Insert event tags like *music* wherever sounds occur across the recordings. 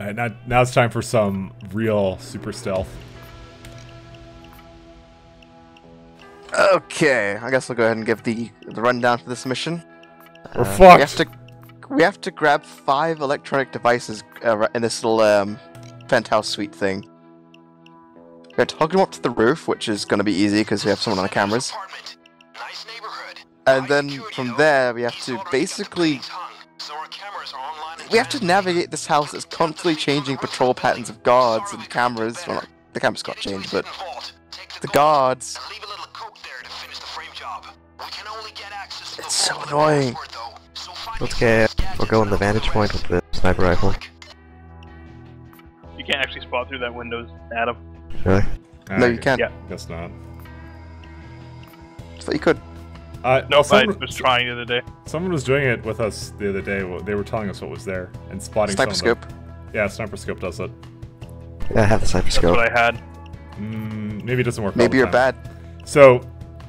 Alright, now, now it's time for some real super stealth. Okay, I guess I'll go ahead and give the the rundown for this mission. We're Uh, fucked! We have to we have to grab five electronic devices uh, in this little um, penthouse suite thing. We're going to hug them up to the roof, which is going to be easy because we have someone on the cameras. Nice. And then from there, we have to already basically we have to navigate this house that's constantly changing patrol patterns of guards and cameras. Well, not, the cameras got changed, but hidden vault. Take to the guards. and Leave a little coke there to finish the frame job. We can only get access to the It's so annoying. password, though, so find Okay, we'll go in the vantage point with the sniper rifle. You can't actually spot through that window, Adam. Really? Uh, no, you can't. Yeah. Guess not. I thought you could. Uh, No, I someone, was trying the other day. someone was doing it with us the other day. They were telling us what was there and spotting Sniper some of scope. the- Yeah, sniper scope does it. Yeah, I have the sniper That's scope. what I had. Mm, maybe it doesn't work. all Maybe the you're time. bad. So,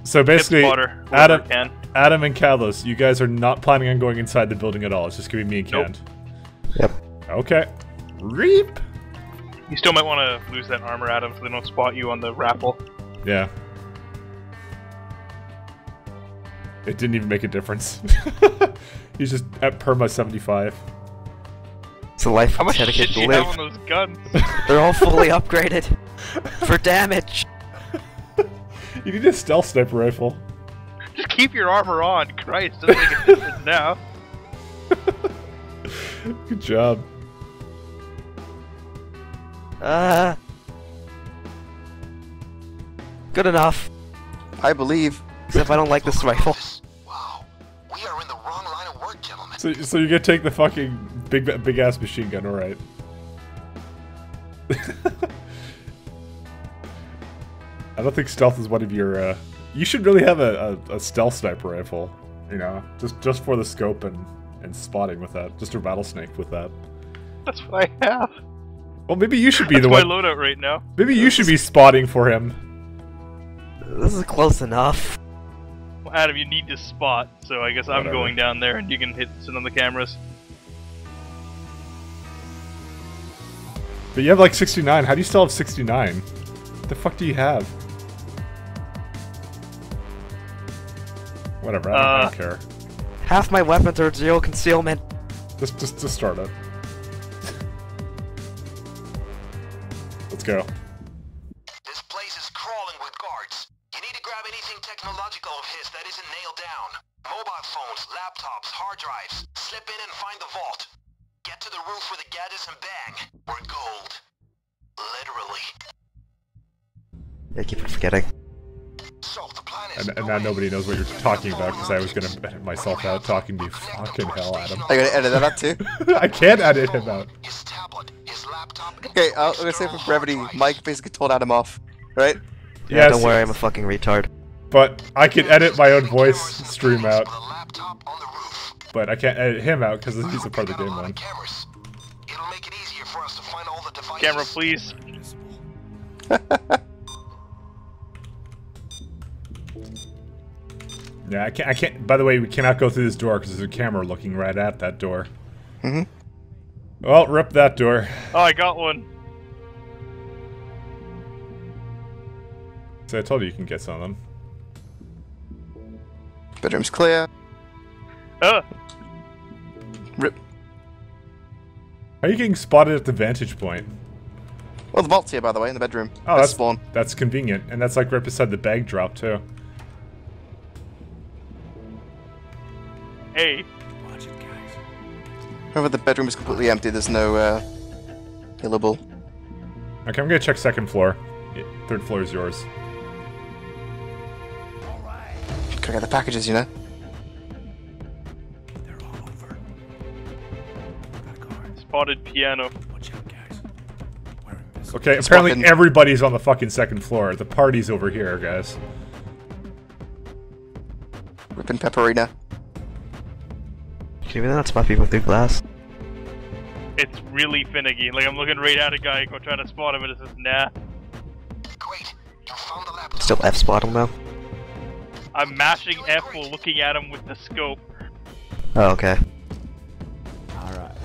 so basically, Hit spotter. Adam, can. Adam and Kalos, you guys are not planning on going inside the building at all. It's just gonna be me and Nope. Kent. Yep. Okay. Reap. You still might want to lose that armor, Adam, so they don't spot you on the raffle. Yeah. It didn't even make a difference. *laughs* He's just at perma 75. It's a life How much dedicated shit do to you live. have on those guns? *laughs* They're all fully upgraded *laughs* for damage. You need a stealth sniper rifle. Just keep your armor on, Christ. Doesn't make a difference now. Good job. Uh, good enough. I believe. Except I don't like this rifle. Wow. We are in the wrong line of work, gentlemen. So, so you're gonna take the fucking big, big ass machine gun, alright? *laughs* I don't think stealth is one of your. Uh, you should really have a, a, a stealth sniper rifle. You know, just just for the scope and and spotting with that. Just a rattlesnake with that. That's what I have. Well, maybe you should be That's the my one. loadout right now. Maybe you should be spotting for him. This is close enough. Well, Adam, you need to spot, so I guess I'm going down there and you can hit sit on the cameras. But you have like 69. How do you still have 69? What the fuck do you have? Whatever, I don't, I don't Uh. care. Half my weapons are zero concealment. Just, just, just start it. Let's go. This place is crawling with guards. You need to grab anything technological of his that isn't nailed down. Mobile phones, laptops, hard drives. Slip in and find the vault. Get to the roof with the gadgets and bang. We're gold. Literally. I keep forgetting. So the plan is And, and now nobody knows what you're talking about because I was gonna edit myself out talking to you. Fucking hell, Adam. workstation Are you on gonna edit that out too? *laughs* I can't edit him out. His tablet, his laptop, Okay, I'm gonna say for brevity. Mike basically told Adam off, right? Yeah, Yes, don't worry, I'm a fucking retard. But I can edit my own voice stream out, of the laptop on the roof. but I can't edit him out because he's a part of the game lot one. cameras. It'll make it easier for us to find all the devices. Camera, please. *laughs* Yeah, I can't. I can't. By the way, we cannot go through this door because there's a camera looking right at that door. Mm hmm Well, rip that door. Oh, I got one. So I told you you can get some of them. Bedroom's clear. Uh, Rip. How are you getting spotted at the vantage point? Well, the vault's here, by the way, in the bedroom. Oh, that's spawn. That's convenient, and that's like right beside the bag drop too. hey, Remember, the bedroom is completely empty. There's no uh, killable. Okay, I'm gonna check second floor. Yeah, Third floor is yours. Gotta get the packages, you know. spotted piano. Okay, apparently Spotted. everybody's on the fucking second floor. The party's over here, guys. Ripping pepperina. Can you not spot people through glass? It's really finicky. Like I'm looking right at a guy, go trying to spot him, and it says nah. Great. You found the laptop. Still F spot him, though. I'm mashing F while looking at him with the scope. Oh, okay. Alright.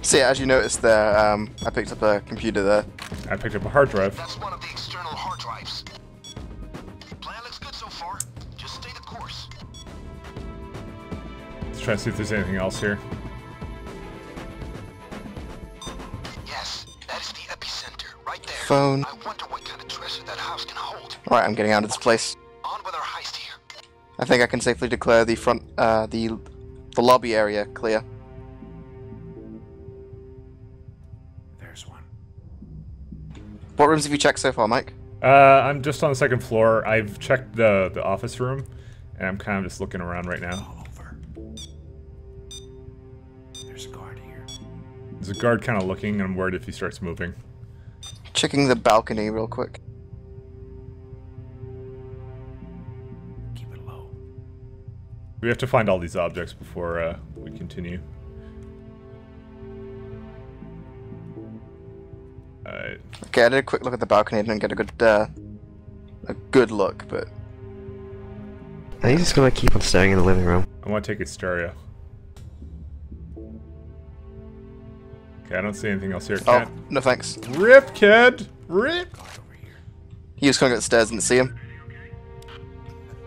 See, as you noticed there, um, I picked up a computer there. I picked up a hard drive. That's one of the external hard drives. Plan looks good so far. Just stay the course. Let's try and see if there's anything else here. Hold. Alright, I'm getting out of this place. On with our heist here. I think I can safely declare the front, uh, the, the lobby area clear. There's one. What rooms have you checked so far, Mike? Uh, I'm just on the second floor. I've checked the the office room, and I'm kind of just looking around right now. All over. There's a guard here. There's a guard kind of looking, and I'm worried if he starts moving. Checking the balcony real quick. Keep it low. We have to find all these objects before uh, we continue. Alright. Okay, I did a quick look at the balcony. I didn't get a good, uh, a good look, but I think he's gonna keep on staring in the living room. I want to take its stereo. Okay, I don't see anything else here. oh, no thanks. Rip, kid! Rip! Guard over here. He was coming up the stairs, didn't see him.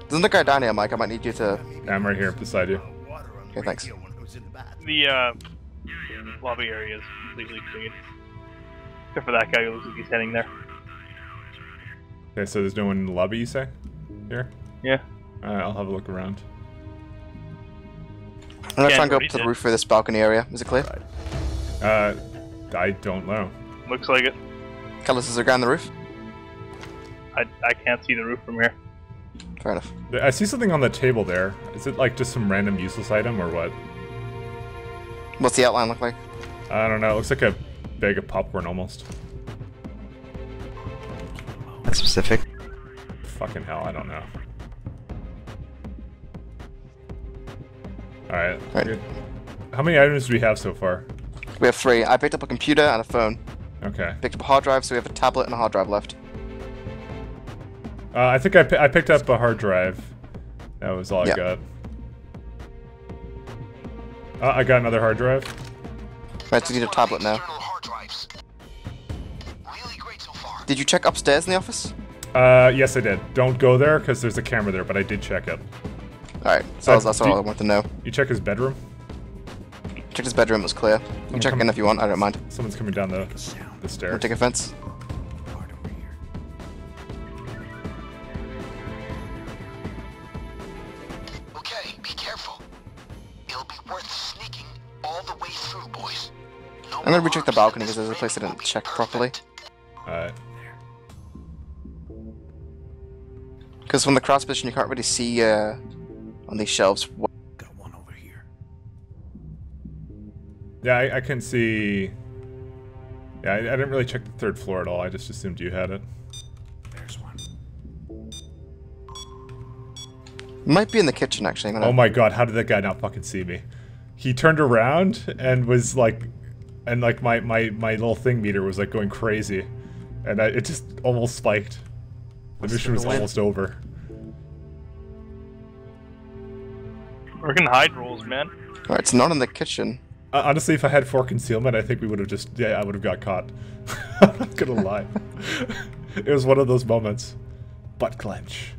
There's another guy down here, Mike. I might need you to. I'm right here beside you. Okay, thanks. The uh, lobby area is completely clean. Except for that guy who looks like he's heading there. Okay, so there's no one in the lobby, you say? Here? Yeah. Alright, I'll have a look around. I'm gonna Yeah, try and go up to the did. roof of this balcony area. Is it clear? Uh, I don't know. Looks like it. Kellis, is there a guy on the roof? I, I can't see the roof from here. Fair enough. I see something on the table there. Is it like just some random useless item or what? What's the outline look like? I don't know. It looks like a bag of popcorn almost. That's specific. Fucking hell, I don't know. Alright. Right. How many items do we have so far? We have three. I picked up a computer and a phone. Okay. Picked up a hard drive, so we have a tablet and a hard drive left. Uh, I think I, I picked up a hard drive. That was all Yeah. I got. Uh, I got another hard drive. Right, so we need a That's one of the tablet now. hard drives. Really great so far. Did you check upstairs in the office? Uh, yes, I did. Don't go there because there's a camera there, but I did check it. Alright, so Uh, that's all I want to know. You check his bedroom? Checked his bedroom, it was clear. You can check come- again if you want, I don't mind. Someone's coming down the, Make a sound. the Wanna stairs. take offense? Guard over here. Okay, be careful. It'll be worth sneaking all the way through, boys. No I'm gonna recheck the balcony because there's a place I didn't check properly. Alright. Because from the cross position, you can't really see uh, on these shelves. what- Yeah, I, I can see. Yeah, I, I didn't really check the third floor at all. I just assumed you had it. There's one. Might be in the kitchen, actually. Gonna- Oh my god, how did that guy not fucking see me? He turned around and was like, and like my my my little thing meter was like going crazy, and I, it just almost spiked. The mission was win. almost over. We're gonna hide rolls, man. Alright, it's not in the kitchen. Uh, honestly, if I had four concealment, I think we would have just yeah, I would have got caught. *laughs* I'm not gonna lie. *laughs* it was one of those moments. Butt clench.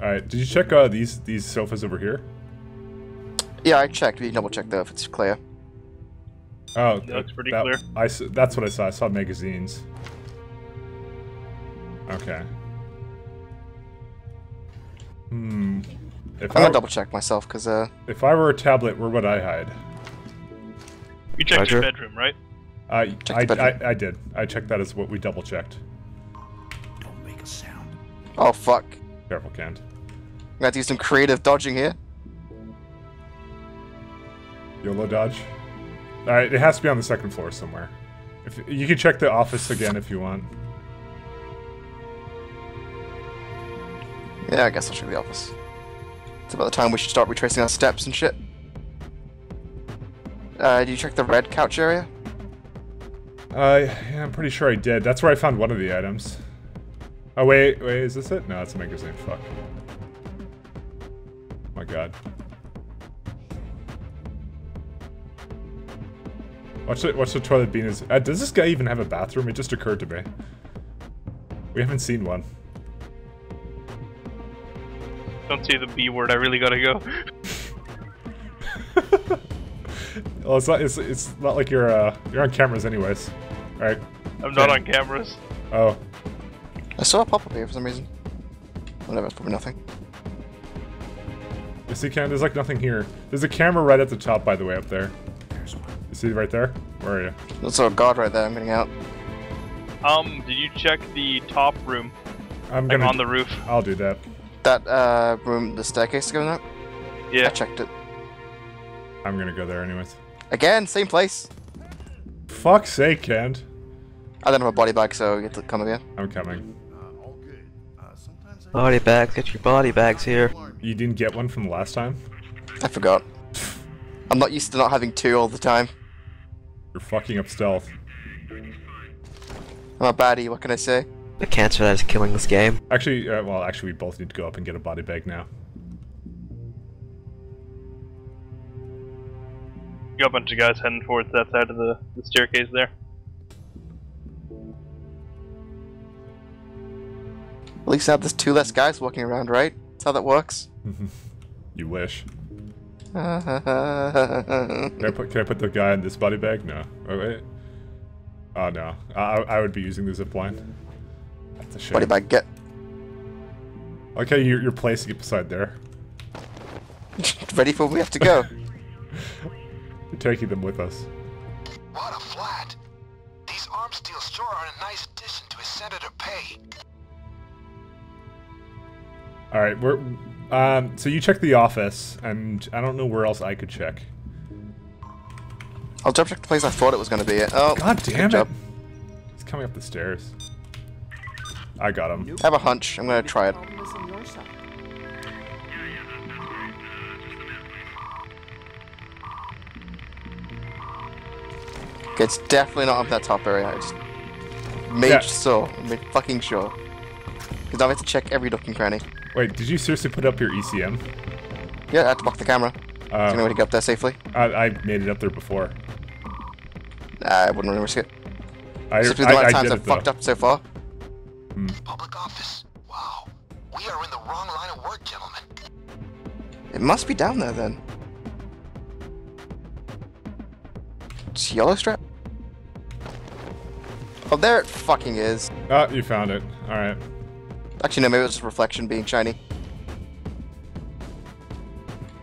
All right, did you check uh, these these sofas over here? Yeah, I checked. We double check though if it's clear. Oh, That looks pretty that- clear. I s- that's what I saw. I saw magazines. Okay. Hmm. If I'm I, gonna double check myself because uh, if I were a tablet, where would I hide? You checked your Roger. bedroom, right? Uh, I I, bedroom. I I did. I checked that as what we double checked. Don't make a sound. oh fuck, Careful, Kent. I'm gonna have to use some creative dodging here. YOLO dodge. All right, it has to be on the second floor somewhere. If you can check the office again if you want. Yeah, I guess I'll check the office. It's about the time we should start retracing our steps and shit. Uh, do you check the red couch area? Uh, yeah, I'm pretty sure I did. That's where I found one of the items. Oh wait, wait, is this it? No, it's a magazine. Fuck. my god. Watch the, watch the toilet bean is. Uh, does this guy even have a bathroom? It just occurred to me. We haven't seen one. Don't say the B word. I really gotta go. *laughs* Well, it's not. It's, it's not like you're uh you're on cameras anyways, right? I'm not on cameras. Oh, I saw a pop up here for some reason. Whatever, it's probably nothing. you see, Ken? There's like nothing here. There's a camera right at the top, by the way, up there. There's one. You see it right there? Where are you? There's a god right there. I'm getting out. Um, did you check the top room, I'm like gonna. on the roof? I'll do that. That uh, room, the staircase going up. Yeah. I checked it. I'm gonna go there anyways. Again, same place. Fuck's sake, Kent. I don't have a body bag, so you have to come again. I'm coming. Uh, all good. Uh, sometimes I Body bags, get your body bags here. You didn't get one from the last time? I forgot. I'm not used to not having two all the time. You're fucking up stealth. I'm a baddie, what can I say? The cancer that is killing this game. Actually, uh, well, actually, we both need to go up and get a body bag now. Got a bunch of guys heading towards that side of the, the staircase there. At least now there's two less guys walking around, right? That's how that works. *laughs* You wish. *laughs* Can I put, can I put the guy in this body bag? No. Oh, wait. Oh, no. I, I I would be using the zip line. That's a shame. bag, get. Okay, you're, you're placing it beside there. *laughs* Ready for when we have to go. You're taking them with us. What a flat. These arms deals sure are a nice addition to his senator pay. All right, we're. Um, so you check the office, and I don't know where else I could check. I'll double check the place I thought it was going to be. Oh, God damn good it! job. He's coming up the stairs. I got him. I have a hunch. I'm going to try it. It's definitely not up that top area. I just made Yeah. sure. Made fucking sure. Because now I have to check every nook and cranny. Wait, did you seriously put up your ECM? Yeah, I had to block the camera. Oh. Is there any way to get up there safely? I, I made it up there before. Nah, I wouldn't really risk it. I, Simply I, the amount I of times I've fucked up so far. Hmm. Public office. Wow. We are in the wrong line of work, gentlemen. It must be down there then. It's yellow strap? Oh, there it fucking is. Ah, you found it. All right. Actually, no, maybe it was just reflection being shiny.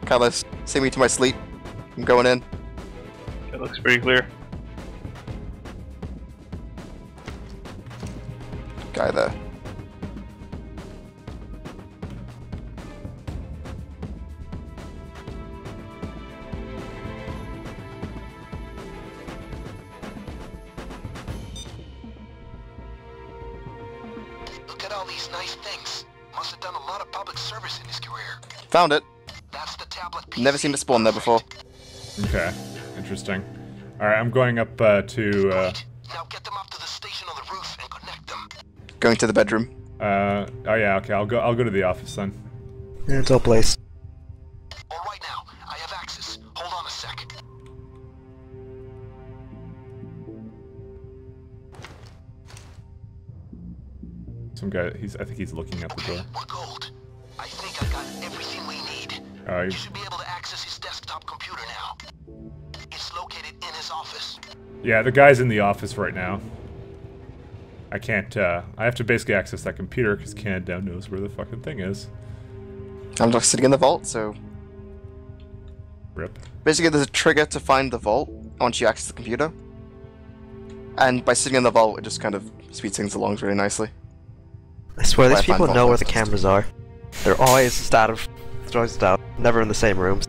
Carlos, see me to my sleep. I'm going in. It looks pretty clear. All these nice things. Must have done a lot of public service in his career. Found it. That's the tablet PC. Never seen it spawn there before. Okay. Interesting. All right, I'm going up uh, to. Uh, Now get them up to the station on the roof and connect them. Going to the bedroom. uh, oh yeah. Okay, I'll go. I'll go to the office then. Yeah, it's all place. Guy. He's. I think he's looking at the Okay, door. we're gold. I think I got everything we need. Uh, You should be able to access his desktop computer now. It's located in his office. yeah, the guy's in the office right now. I can't. Uh, I have to basically access that computer because Canada now knows where the fucking thing is. I'm just sitting in the vault, so Rip. basically there's a trigger to find the vault once you access the computer. And by sitting in the vault, it just kind of speeds things along really nicely. I swear these Wi-Fi people know where the cameras are. They're always stat of always out, never in the same rooms.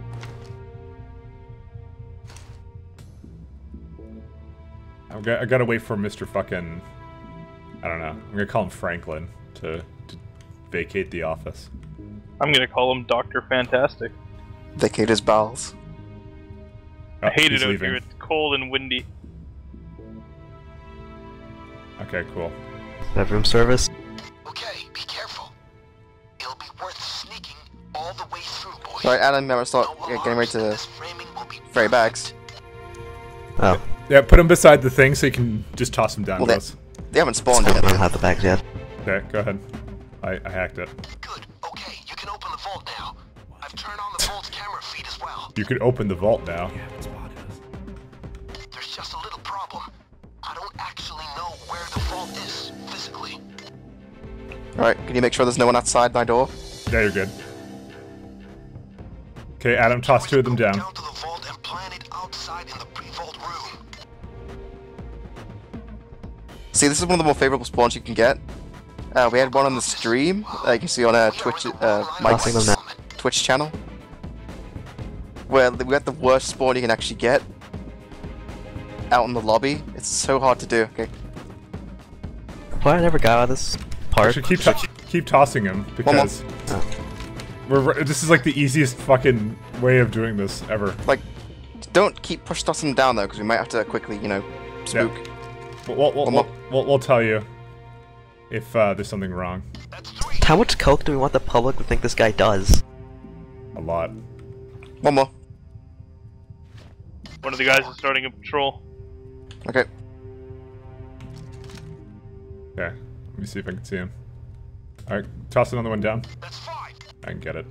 I've got, I gotta wait for Mr. fucking. I don't know. I'm gonna call him Franklin to, to vacate the office. I'm gonna call him Doctor Fantastic. Vacate his bowels. Oh, I hate it out leaving. here. It's cold and windy. Okay, cool. Bedroom service. All the way through, boys. Alright, Alan, remember start No yeah, getting ready to this framing will be ferry bags. Oh, Yeah, put him beside the thing so you can just toss him down Well, to they- us. They haven't I spawned don't yet. have the bags yet. Okay, go ahead. I, I hacked it. Good. Okay, you can open the vault now. I've turned on the vault's camera feed as well. You can open the vault now. There's just a little problem. I don't actually know where the vault is physically. Alright, can you make sure there's no one outside my door? Yeah, you're good. Okay, Adam, toss two of them down. Down to the vault and plant it outside in the pre-vault room. See, this is one of the more favorable spawns you can get. Uh, we had one on the stream, uh, you can see on a Twitch, uh, Mike's. Twitch channel. Where we got the worst spawn you can actually get. Out in the lobby. It's so hard to do. Okay, Why I never got out of this part? Actually, keep, to- keep tossing him because Oh. We're, this is like the easiest fucking way of doing this ever. like, don't keep push tossing down though, because we might have to quickly, you know, spook. We'll, we'll, we'll, we'll, we'll tell you if uh, there's something wrong. How much coke do we want the public to think this guy does? A lot. One more. One of the guys is starting a patrol. Okay. Okay, let me see if I can see him. Alright, toss another one down. That's five. I can get it.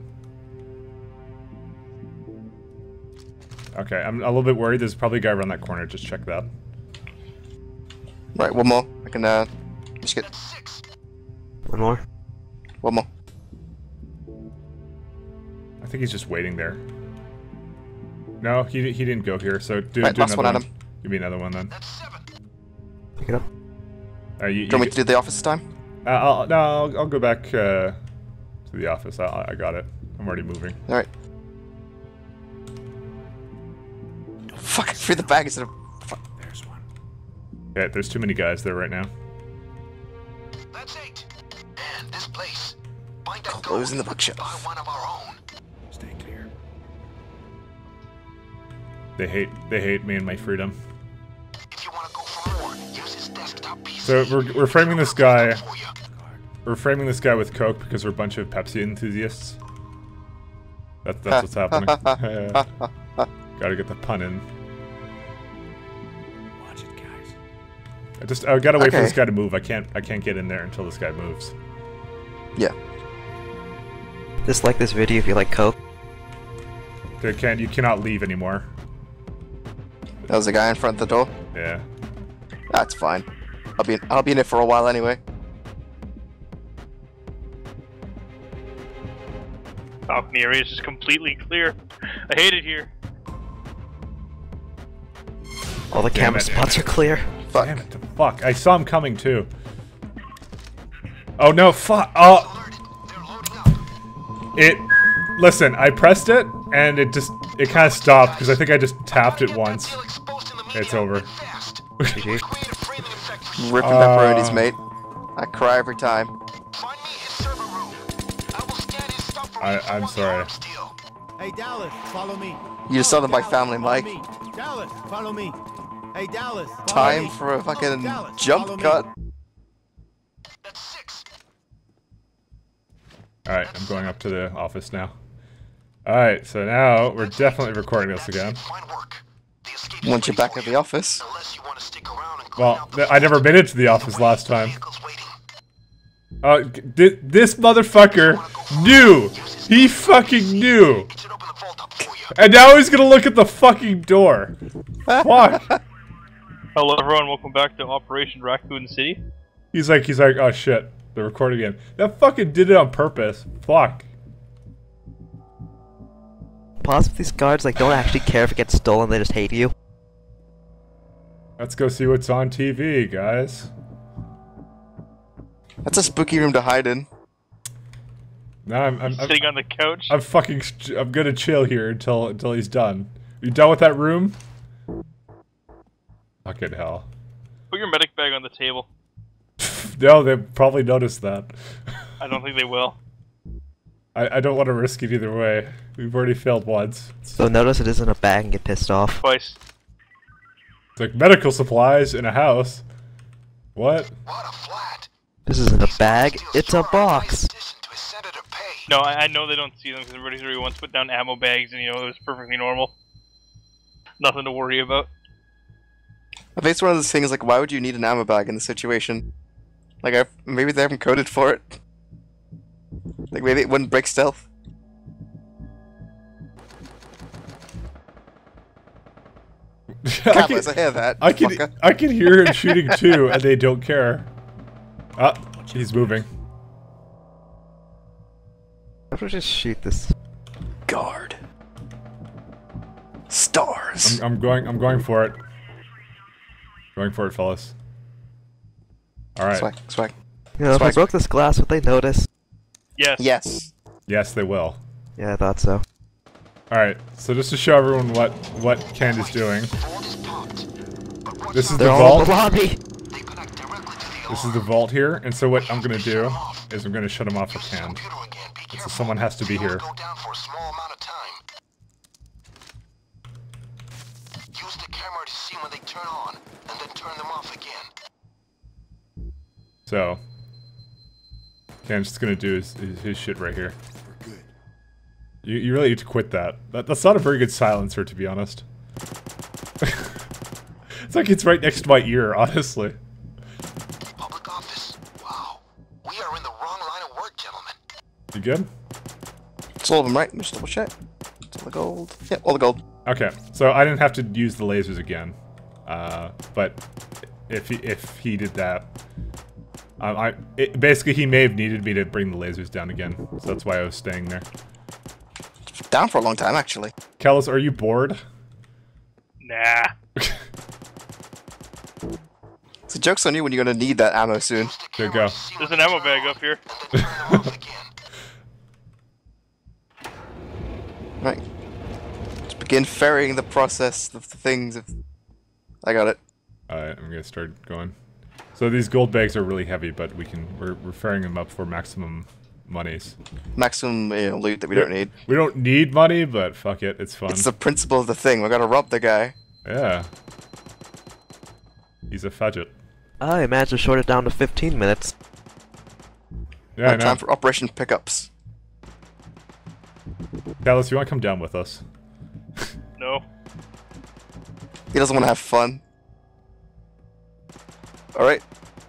Okay, I'm a little bit worried. There's probably a guy around that corner. Just check that. Right, one more. I can, uh, just get One more. one more. I think he's just waiting there. No, he, he didn't go here, so do, Right, do last another one, one. Give me another one then. That's seven. Pick it up. Uh, you, Do you want me to do the office time? Uh, I'll, no, I'll, I'll go back uh, to the office. I, I got it. I'm already moving. Alright. Fuck, I threw the bag instead of. Fuck. There's one. Yeah, there's too many guys there right now. That's eight. And this place. Find that Close in the bookshelf. Buy one of our own. Stay clear. They hate they hate me and my freedom. If you want to go for more, use his desktop PC. So we're, we're framing this guy. For you. We're framing this guy with Coke because we're a bunch of Pepsi enthusiasts. That's that's what's happening. *laughs* *laughs* Gotta get the pun in. Watch it, guys. I just I gotta wait for this guy to move. I can't I can't get in there until this guy moves. Yeah. Dislike this video if you like coke. There can you cannot leave anymore. That was the guy in front of the door. Yeah. That's fine. I'll be in, I'll be in it for a while anyway. Balcony area is just completely clear. I hate it here. All the camera spots are clear. Fuck. Damn it, the fuck. I saw him coming too. Oh no, fuck. Oh, Alerted. They're loading up. it. Listen, I pressed it and it just it kind of stopped because I think I just tapped it once. deal exposed in the media It's over. Fast. GG. Create a breathing effect for you. Ripping Uh, pepperonis, mate. I cry every time. I- you if you I'm sorry. Hey Dallas, follow me. You just saw them by family, Mike. Dallas, follow me. Hey Dallas, Time for a fucking Dallas, jump cut. That's six. Alright, I'm going up to the office now. Alright, so now we're definitely recording this again. Fine work. The escape Once you're back at the office. Unless you want to stick around and clean Well, out the th- I never vault. made it to the office last time. Uh, this motherfucker knew! He fucking knew! It should open the vault up for you. And now he's gonna look at the fucking door. Fuck! Hello everyone, welcome back to Operation Raccoon City. He's like, he's like, oh shit, they're recording again. That fucking did it on purpose. Fuck. Possibly these guards like don't actually care if it gets stolen, they just hate you. Let's go see what's on TV, guys. That's a spooky room to hide in. Now I'm, I'm, I'm, Sitting on the couch. I'm fucking, I'm gonna chill here until until he's done. Are You done with that room? Fucking hell. Put your medic bag on the table. *laughs* No, they probably noticed that. I don't think they will. *laughs* I, I don't want to risk it either way. We've already failed once. So notice it isn't a bag and get pissed off. Twice. It's like medical supplies in a house. What? What a flat. This isn't a bag, it's a two are box. No, I, I know they don't see them because everybody's already once put down ammo bags and you know it was perfectly normal. Nothing to worry about. I think it's one of those things like, why would you need an ammo bag in this situation? Like, I've, maybe they haven't coded for it. Like, maybe it wouldn't break stealth. *laughs* I can, I hear that. I can, fucker. I can hear him shooting too, *laughs* and they don't care. Ah, he's moving. Why don't we just shoot this? Guard. Stars. I'm, I'm going. I'm going for it. Going for it, fellas. All right. Swag, swag. You know, if I Swag. broke this glass, would they notice? Yes. Yes. Yes, they will. Yeah, I thought so. All right. So just to show everyone what what Ken is doing, Vault is popped. But once this is the They're all in vault. the lobby! they connect directly to the This is the vault here, and so what I'm gonna do is I'm gonna shut him off with Use Ken. Computer again. Be So someone has to be here. Go down for a small amount of time. Use the camera to see when they turn on, and then turn them off again. So Ken's just gonna do his, his, his shit right here. We're good. You, you really need to quit that. that. That's not a very good silencer, to be honest. *laughs* it's like it's right next to my ear, honestly. You good? It's all of them, right? Just double check. It's all the gold. Yep, all the gold. Okay, so I didn't have to use the lasers again, uh, but if he, if he did that, um, I it, basically he may have needed me to bring the lasers down again, so that's why I was staying there. Down for a long time, actually. Kellis, are you bored? Nah. So joke's on you when you're gonna need that ammo soon. Use There you go. There's an ammo bag up here. *laughs* And then turn them off again. Right. Let's begin ferrying the process of the things of... I got it. Alright, I'm gonna start going. So these gold bags are really heavy, but we can we're, we're ferrying them up for maximum monies. Maximum you know, loot that we don't need. We don't need money, but fuck it, it's fun. It's the principle of the thing. We gotta rob the guy. Yeah. He's a fudget. I managed to short it down to 15 minutes. Yeah, I Uh, know. time for Operation Pickups. Dallas, you want to come down with us? No. He doesn't want to have fun. Alright.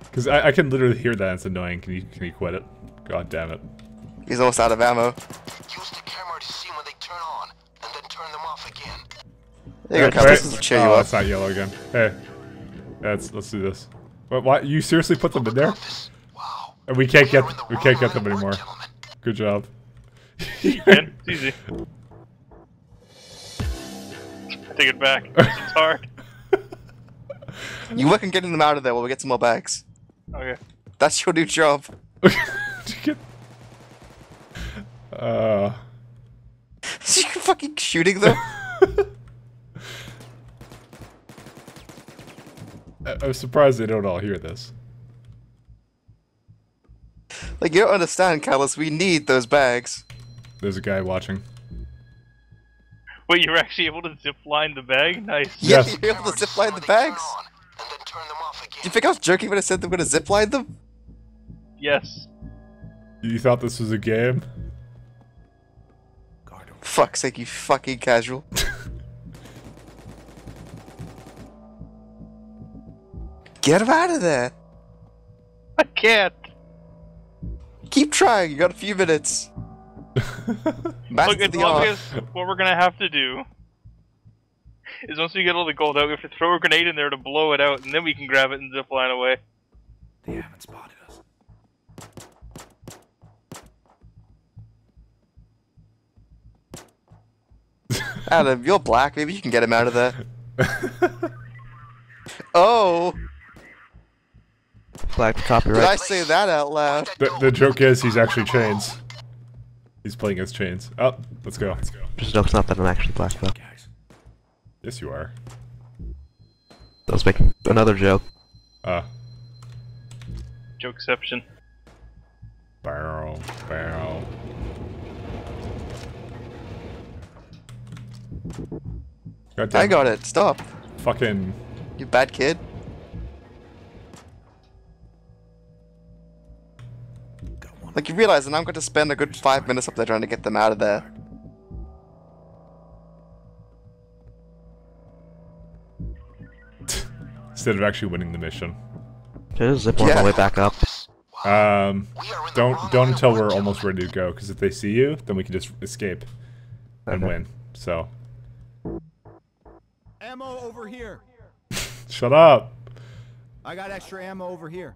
Because I, I can literally hear that. It's annoying. Can you can you quit it? God damn it. He's almost out of ammo. Use the camera to see when they turn on, and then turn them off again. There you go, Cal. This is Right. to cheer oh, you up. it's not yellow again. Hey, let's let's do this. What? Why? You seriously put them in there? Wow. And we can't get are in the we can't get them anymore. Good job. You can. It's easy. *laughs* I take it back. *laughs* It's hard. You work on getting them out of there while we get some more bags. Okay. That's your new job. *laughs* uh, *laughs* you fucking shooting them? I- I'm surprised they don't all hear this. like, you don't understand, Callus. We need those bags. There's a guy watching. *laughs* Wait, you were actually able to zip line the bag? Nice. Yeah, Yes. you're able to to zip line the bags. on, and then turn them off again. Do you think I was joking when I said they were gonna zip line them? Yes. You thought this was a game? Guard over. Fuck's sake, you fucking casual. *laughs* Get him out of there. I can't. Keep trying. You got a few minutes. Master Look, as the long art. as what we're gonna have to do is once we get all the gold out, we have to throw a grenade in there to blow it out, and then we can grab it and zip line away. They haven't spotted us. *laughs* Adam, you're black. Maybe you can get him out of there. *laughs* oh, Flag for did I say that out loud? The, the joke is he's actually chains. He's playing as chains. Oh, let's go. Let's go. Just joke's not that I'm actually black though. Guys. Yes, you are. I was making another joke. Uh, Jokeception. barrel, barrel. God damn I got it. Stop. Fucking. You bad kid. Got one. Like you realize, and I'm going to spend a good five minutes up there trying to get them out of there. *laughs* instead of actually winning the mission. Just zip on Yeah. the way back up. Um, We are in the don't don't until we're almost ready to go, because if they see you, then we can just escape and Okay. win. So Ammo over here. *laughs* shut up. I got extra ammo over here.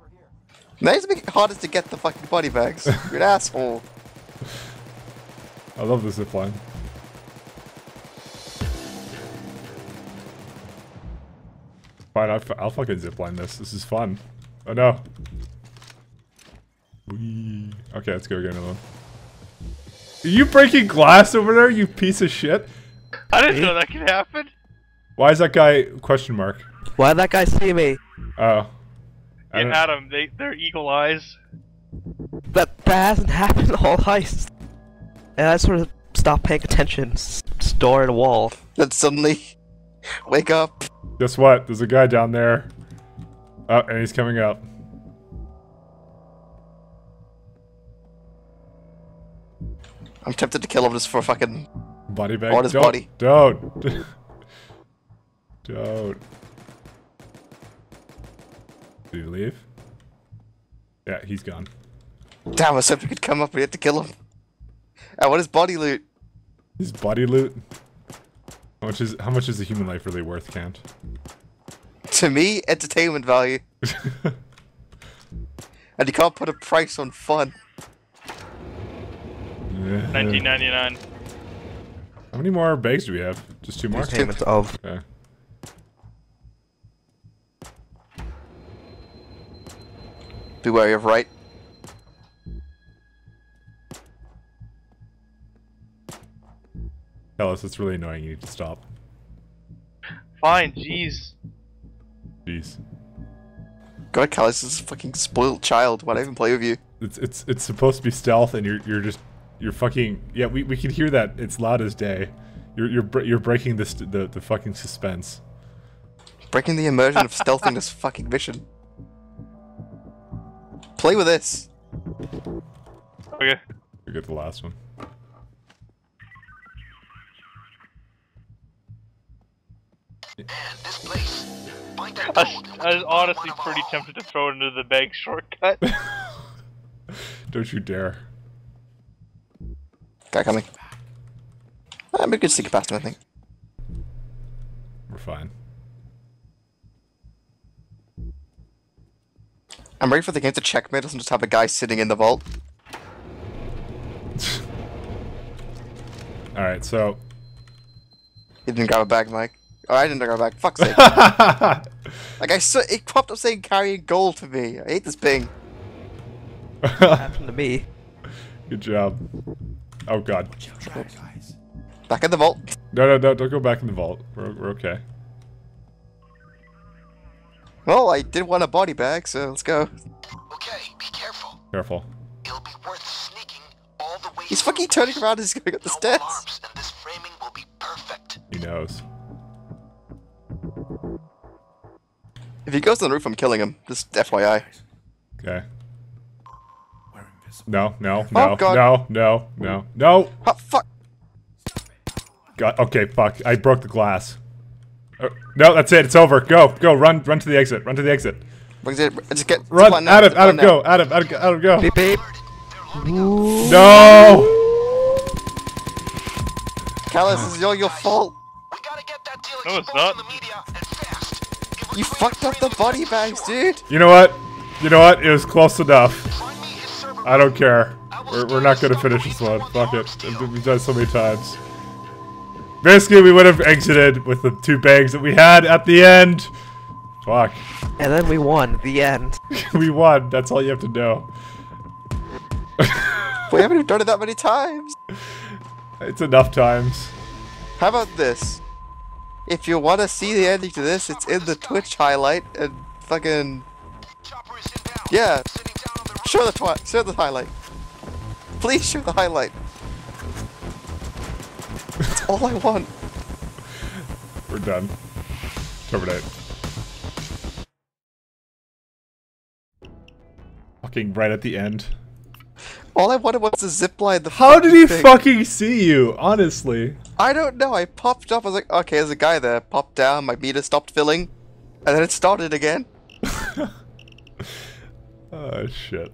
Now it's making it harder to get the fucking body bags. *laughs* You're an asshole. I love the zip line. Fine, I'll, I'll fucking zipline this. This is fun. Oh no. Whee. Okay, let's go get another one. Are you breaking glass over there, you piece of shit? I didn't know that could happen. Why is that guy question mark? Why did that guy see me? Oh. I Yeah, don't- Adam, they they're eagle eyes. That that hasn't *laughs* happened all heist. And I sort of stopped paying attention. s- Store in a wall. Then suddenly, *laughs* wake up. Guess what? There's a guy down there. Oh, and he's coming up. I'm tempted to kill him just for fucking. Body bag. On his don't, body. Don't. *laughs* don't. Did he leave? Yeah, he's gone. Damn, I was hoping we could come up. We had to kill him. And what is body loot? His body loot. How much is how much is a human life really worth, Kant? To me, entertainment value. *laughs* And you can't put a price on fun. 1999. How many more bags do we have? Just two more? Payment of. Okay. Be wary of right. Tell us it's really annoying. You need to stop. Fine, jeez. Jeez. God, Callus is a fucking spoiled child. Why not even play with you? It's it's it's supposed to be stealth, and you're you're just you're fucking yeah. We, we can hear that. It's loud as day. You're you're you're breaking this the the fucking suspense. Breaking the immersion of stealthing this fucking mission. Play with this. Okay. We get the last one. This place. I gold was, I was honestly pretty tempted to throw it into the bag shortcut. *laughs* Don't you dare. Guy coming. I'm a good sneak past him, I think. We're fine. I'm ready for the game to checkmate us and just have a guy sitting in the vault. *laughs* All right, so He didn't grab a bag, Mike. Oh, I didn't grab a bag. Fuck's sake. *laughs* like, I saw, it popped up saying carrying gold to me. I hate this ping. Happened to me. *laughs* good job. Oh god. guys. Back in the vault. No, no, no! Don't go back in the vault. We're we're okay. Well, I did want a body bag, so let's go. Okay, be careful. Careful. It'll be worth sneaking all the way He's through. fucking turning around and he's going up the no stairs. alarms, and this framing will be perfect. He knows. If he goes on the roof, I'm killing him. Just FYI. Okay. We're invisible. No, no, oh, no, God. no, no, no, no. Oh, fuck. God. Okay, fuck. I broke the glass. Uh, no, that's it. It's over. Go, go. Run, run to the exit. Run to the exit. Brings it- Just get Run, zipline now, Adam. zipline Adam, now. go. Adam, Adam, Adam, go. Beep beep. No. Callus, this is all your fault. We gotta get that deal No, it's exposed not. the media and fast. You fucked up the the body bags, dude. You know what? You know what? It was close enough. Find me his server I don't care. We're, we're not gonna finish this one. Fuck it. We've done so many times. Basically, we would have exited with the two bags that we had at the end. Fuck. And then we won. The end. *laughs* we won. That's all you have to know. We haven't even done it that many times. It's enough times. How about this? If you want to see the ending to this, it's in the Twitch highlight and fucking Chopper is inbound. yeah. Sitting down on the roof. Show the twi- show the highlight. Please show the highlight. All I want. We're done. Terminate. Fucking right at the end. All I wanted was a zipline. The How did he thing. fucking see you? Honestly. I don't know. I popped up. I was like, okay, there's a guy there. Popped down. My meter stopped filling. And then it started again. *laughs* Oh shit.